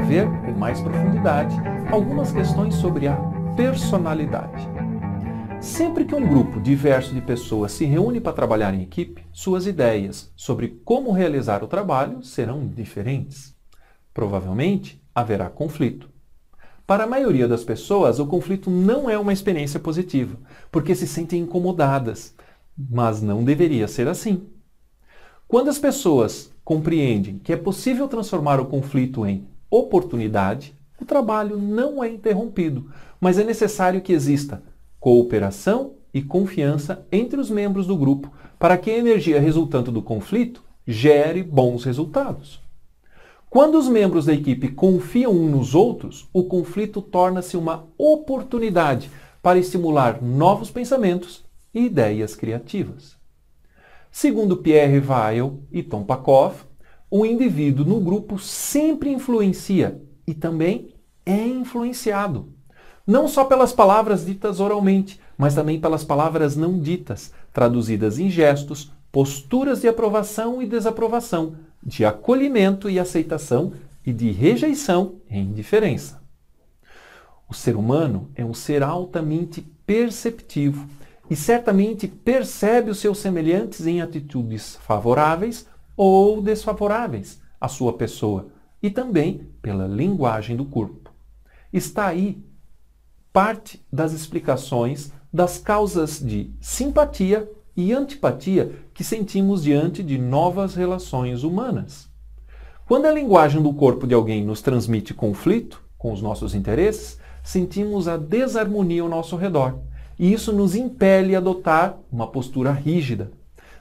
ver com mais profundidade algumas questões sobre a personalidade. Sempre que um grupo diverso de pessoas se reúne para trabalhar em equipe, suas ideias sobre como realizar o trabalho serão diferentes. Provavelmente haverá conflito. Para a maioria das pessoas, o conflito não é uma experiência positiva, porque se sentem incomodadas, mas não deveria ser assim. Quando as pessoas compreendem que é possível transformar o conflito em oportunidade, o trabalho não é interrompido, mas é necessário que exista cooperação e confiança entre os membros do grupo para que a energia resultante do conflito gere bons resultados. Quando os membros da equipe confiam uns nos outros, o conflito torna-se uma oportunidade para estimular novos pensamentos e ideias criativas. Segundo Pierre Weil e Tom Pakov, o indivíduo no grupo sempre influencia e também é influenciado não só pelas palavras ditas oralmente, mas também pelas palavras não ditas, traduzidas em gestos, posturas de aprovação e desaprovação, de acolhimento e aceitação e de rejeição e indiferença. O ser humano é um ser altamente perceptivo e certamente percebe os seus semelhantes em atitudes favoráveis ou desfavoráveis à sua pessoa e também pela linguagem do corpo. Está aí parte das explicações das causas de simpatia e antipatia que sentimos diante de novas relações humanas. Quando a linguagem do corpo de alguém nos transmite conflito com os nossos interesses, sentimos a desarmonia ao nosso redor. E isso nos impele a adotar uma postura rígida,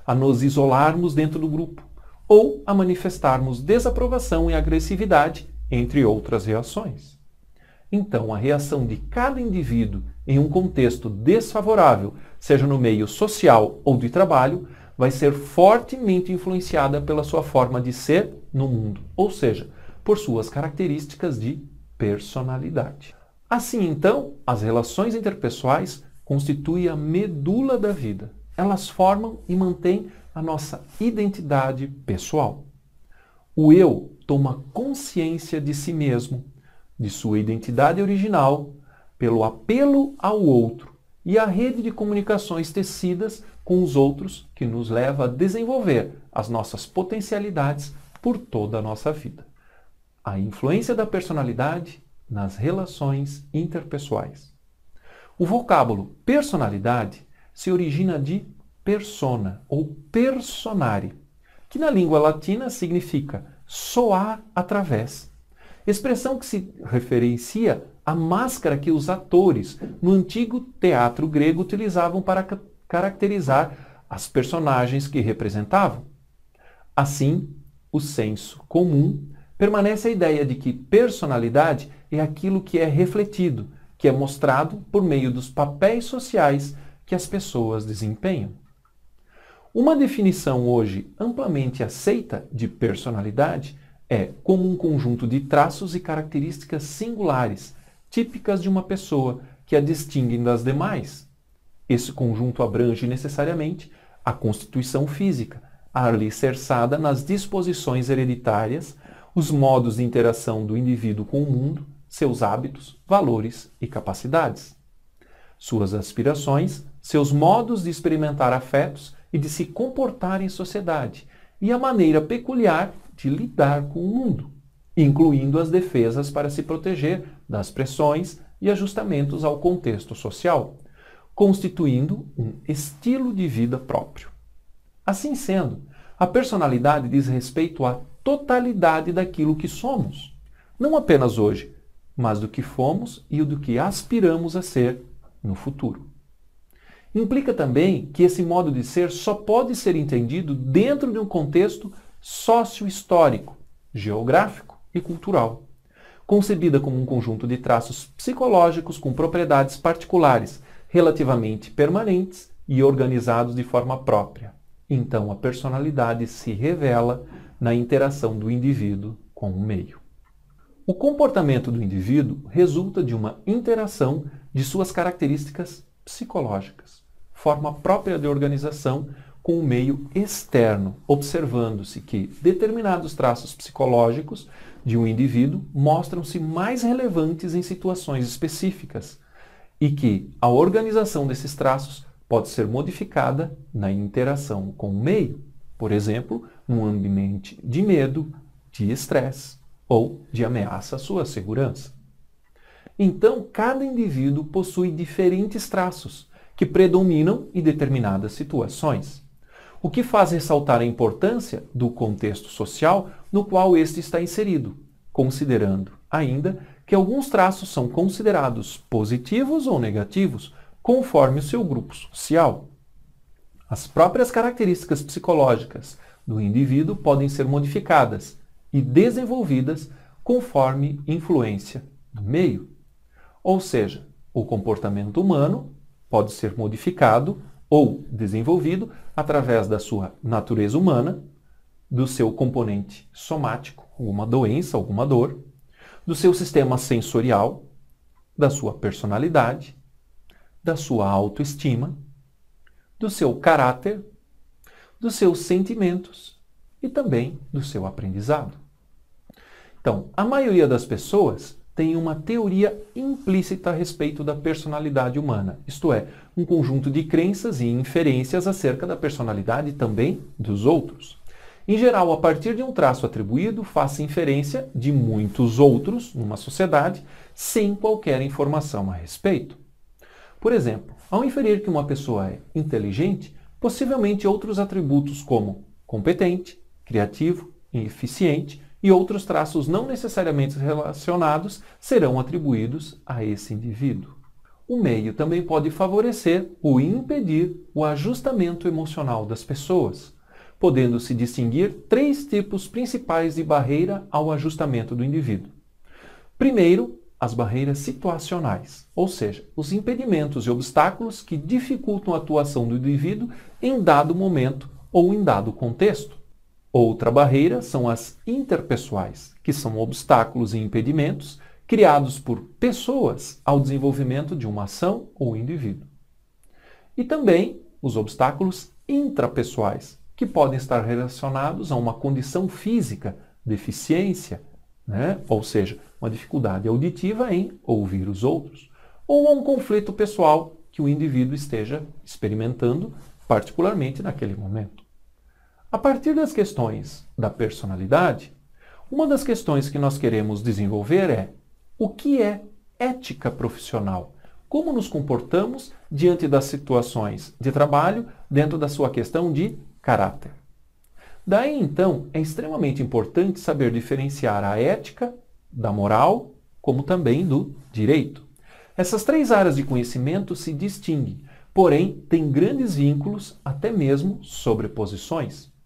a nos isolarmos dentro do grupo ou a manifestarmos desaprovação e agressividade, entre outras reações. Então, a reação de cada indivíduo em um contexto desfavorável, seja no meio social ou de trabalho, vai ser fortemente influenciada pela sua forma de ser no mundo, ou seja, por suas características de personalidade. Assim, então, as relações interpessoais constituem a medula da vida. Elas formam e mantêm a nossa identidade pessoal. O eu toma consciência de si mesmo de sua identidade original pelo apelo ao outro e a rede de comunicações tecidas com os outros que nos leva a desenvolver as nossas potencialidades por toda a nossa vida. A influência da personalidade nas relações interpessoais. O vocábulo personalidade se origina de persona ou personare, que na língua latina significa soar através expressão que se referencia à máscara que os atores no antigo teatro grego utilizavam para caracterizar as personagens que representavam. Assim, o senso comum permanece a ideia de que personalidade é aquilo que é refletido, que é mostrado por meio dos papéis sociais que as pessoas desempenham. Uma definição hoje amplamente aceita de personalidade é como um conjunto de traços e características singulares, típicas de uma pessoa, que a distinguem das demais. Esse conjunto abrange necessariamente a constituição física, alicerçada nas disposições hereditárias, os modos de interação do indivíduo com o mundo, seus hábitos, valores e capacidades. Suas aspirações, seus modos de experimentar afetos e de se comportar em sociedade, e a maneira peculiar de lidar com o mundo, incluindo as defesas para se proteger das pressões e ajustamentos ao contexto social, constituindo um estilo de vida próprio. Assim sendo, a personalidade diz respeito à totalidade daquilo que somos, não apenas hoje, mas do que fomos e do que aspiramos a ser no futuro. Implica também que esse modo de ser só pode ser entendido dentro de um contexto sócio-histórico, geográfico e cultural, concebida como um conjunto de traços psicológicos com propriedades particulares, relativamente permanentes e organizados de forma própria. Então a personalidade se revela na interação do indivíduo com o meio. O comportamento do indivíduo resulta de uma interação de suas características psicológicas, forma própria de organização com o meio externo, observando-se que determinados traços psicológicos de um indivíduo mostram-se mais relevantes em situações específicas e que a organização desses traços pode ser modificada na interação com o meio, por exemplo, num ambiente de medo, de estresse ou de ameaça à sua segurança. Então, cada indivíduo possui diferentes traços que predominam em determinadas situações, o que faz ressaltar a importância do contexto social no qual este está inserido, considerando ainda que alguns traços são considerados positivos ou negativos conforme o seu grupo social. As próprias características psicológicas do indivíduo podem ser modificadas e desenvolvidas conforme influência do meio. Ou seja, o comportamento humano pode ser modificado ou desenvolvido através da sua natureza humana, do seu componente somático, alguma doença, alguma dor, do seu sistema sensorial, da sua personalidade, da sua autoestima, do seu caráter, dos seus sentimentos e também do seu aprendizado. Então, a maioria das pessoas tem uma teoria implícita a respeito da personalidade humana, isto é, um conjunto de crenças e inferências acerca da personalidade também dos outros. Em geral, a partir de um traço atribuído, faz inferência de muitos outros numa sociedade sem qualquer informação a respeito. Por exemplo, ao inferir que uma pessoa é inteligente, possivelmente outros atributos como competente, criativo e eficiente e outros traços não necessariamente relacionados serão atribuídos a esse indivíduo. O meio também pode favorecer ou impedir o ajustamento emocional das pessoas, podendo-se distinguir três tipos principais de barreira ao ajustamento do indivíduo. Primeiro, as barreiras situacionais, ou seja, os impedimentos e obstáculos que dificultam a atuação do indivíduo em dado momento ou em dado contexto. Outra barreira são as interpessoais, que são obstáculos e impedimentos criados por pessoas ao desenvolvimento de uma ação ou indivíduo. E também os obstáculos intrapessoais, que podem estar relacionados a uma condição física, deficiência, né? ou seja, uma dificuldade auditiva em ouvir os outros, ou a um conflito pessoal que o indivíduo esteja experimentando, particularmente naquele momento. A partir das questões da personalidade, uma das questões que nós queremos desenvolver é o que é ética profissional? Como nos comportamos diante das situações de trabalho dentro da sua questão de caráter? Daí então é extremamente importante saber diferenciar a ética da moral, como também do direito. Essas três áreas de conhecimento se distinguem, porém têm grandes vínculos, até mesmo sobreposições.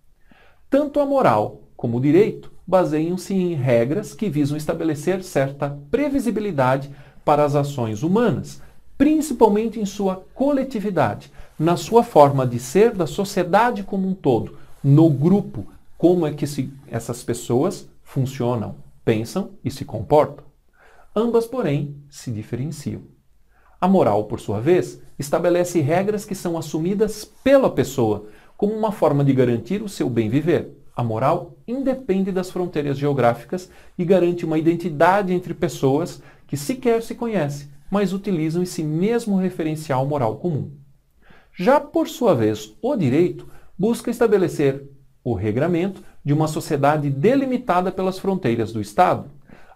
Tanto a moral como o direito baseiam-se em regras que visam estabelecer certa previsibilidade para as ações humanas, principalmente em sua coletividade, na sua forma de ser da sociedade como um todo, no grupo, como é que se, essas pessoas funcionam, pensam e se comportam. Ambas, porém, se diferenciam. A moral, por sua vez, estabelece regras que são assumidas pela pessoa, como uma forma de garantir o seu bem viver. A moral independe das fronteiras geográficas e garante uma identidade entre pessoas que sequer se conhecem, mas utilizam esse mesmo referencial moral comum. Já por sua vez, o direito busca estabelecer o regramento de uma sociedade delimitada pelas fronteiras do Estado.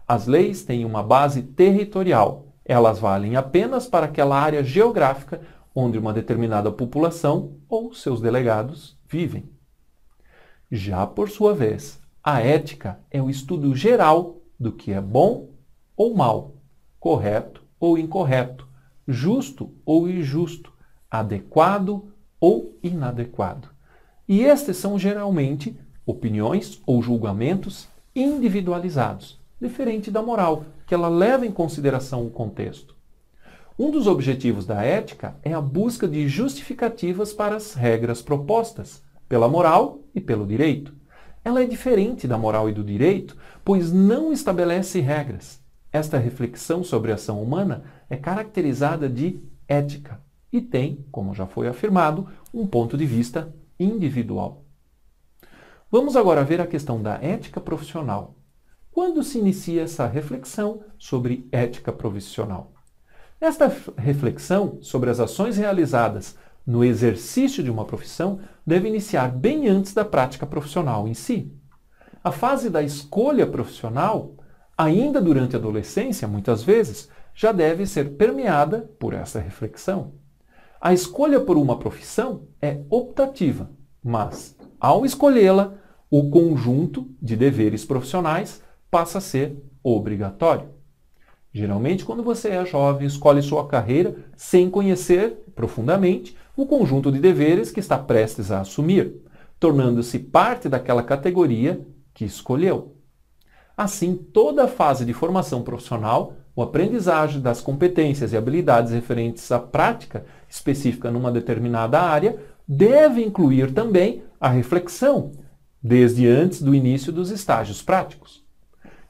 As leis têm uma base territorial. Elas valem apenas para aquela área geográfica onde uma determinada população ou seus delegados vivem. Já por sua vez, a ética é o estudo geral do que é bom ou mal, correto ou incorreto, justo ou injusto, adequado ou inadequado. E estes são geralmente opiniões ou julgamentos individualizados, diferente da moral, que ela leva em consideração o contexto. Um dos objetivos da ética é a busca de justificativas para as regras propostas pela moral e pelo direito. Ela é diferente da moral e do direito, pois não estabelece regras. Esta reflexão sobre a ação humana é caracterizada de ética e tem, como já foi afirmado, um ponto de vista individual. Vamos agora ver a questão da ética profissional. quando se inicia essa reflexão sobre ética profissional. Esta reflexão sobre as ações realizadas no exercício de uma profissão deve iniciar bem antes da prática profissional em si. A fase da escolha profissional, ainda durante a adolescência, muitas vezes, já deve ser permeada por essa reflexão. A escolha por uma profissão é optativa, mas, ao escolhê-la, o conjunto de deveres profissionais passa a ser obrigatório. Geralmente, quando você é jovem, escolhe sua carreira sem conhecer profundamente o conjunto de deveres que está prestes a assumir, tornando-se parte daquela categoria que escolheu. Assim, toda a fase de formação profissional, o aprendizagem das competências e habilidades referentes à prática específica numa determinada área, deve incluir também a reflexão, desde antes do início dos estágios práticos.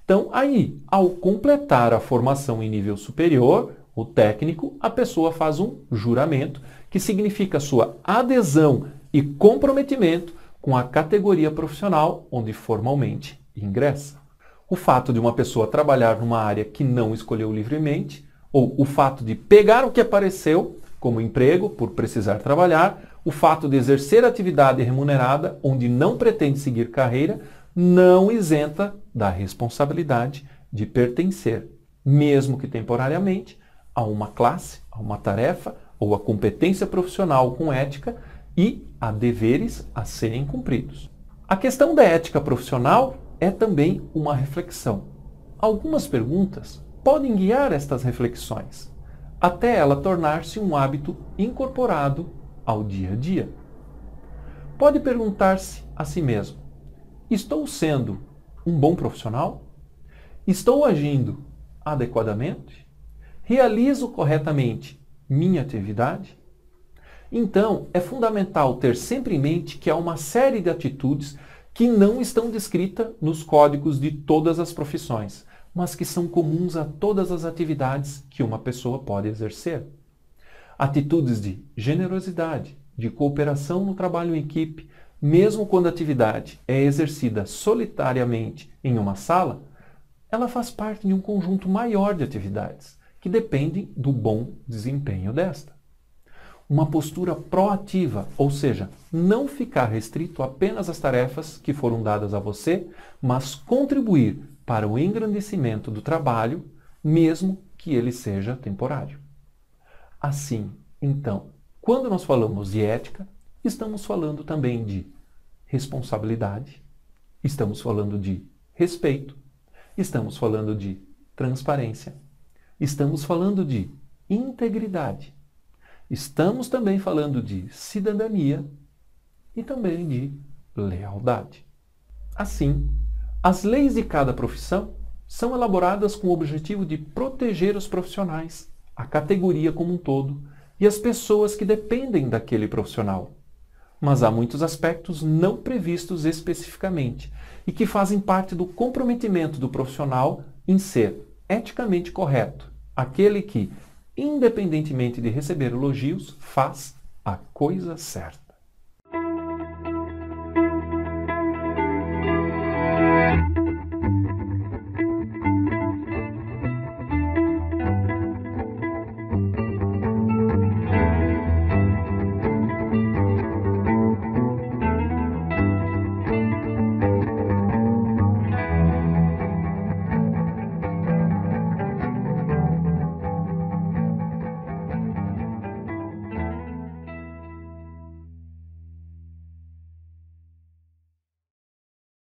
Então, aí, ao completar a formação em nível superior, o técnico, a pessoa faz um juramento, que significa sua adesão e comprometimento com a categoria profissional onde formalmente ingressa. O fato de uma pessoa trabalhar numa área que não escolheu livremente, ou o fato de pegar o que apareceu como emprego por precisar trabalhar, o fato de exercer atividade remunerada onde não pretende seguir carreira, não isenta da responsabilidade de pertencer, mesmo que temporariamente, a uma classe, a uma tarefa ou a competência profissional com ética e a deveres a serem cumpridos. A questão da ética profissional é também uma reflexão. Algumas perguntas podem guiar estas reflexões, até ela tornar-se um hábito incorporado ao dia a dia. Pode perguntar-se a si mesmo: Estou sendo um bom profissional? Estou agindo adequadamente? Realizo corretamente minha atividade? Então, é fundamental ter sempre em mente que há uma série de atitudes que não estão descritas nos códigos de todas as profissões, mas que são comuns a todas as atividades que uma pessoa pode exercer. Atitudes de generosidade, de cooperação no trabalho em equipe, mesmo quando a atividade é exercida solitariamente em uma sala, ela faz parte de um conjunto maior de atividades que dependem do bom desempenho desta. Uma postura proativa, ou seja, não ficar restrito apenas às tarefas que foram dadas a você, mas contribuir para o engrandecimento do trabalho, mesmo que ele seja temporário. Assim, então, quando nós falamos de ética, estamos falando também de responsabilidade, estamos falando de respeito, estamos falando de transparência, estamos falando de integridade, estamos também falando de cidadania e também de lealdade. Assim, as leis de cada profissão são elaboradas com o objetivo de proteger os profissionais, a categoria como um todo e as pessoas que dependem daquele profissional. Mas há muitos aspectos não previstos especificamente e que fazem parte do comprometimento do profissional em ser eticamente correto, aquele que, independentemente de receber elogios, faz a coisa certa.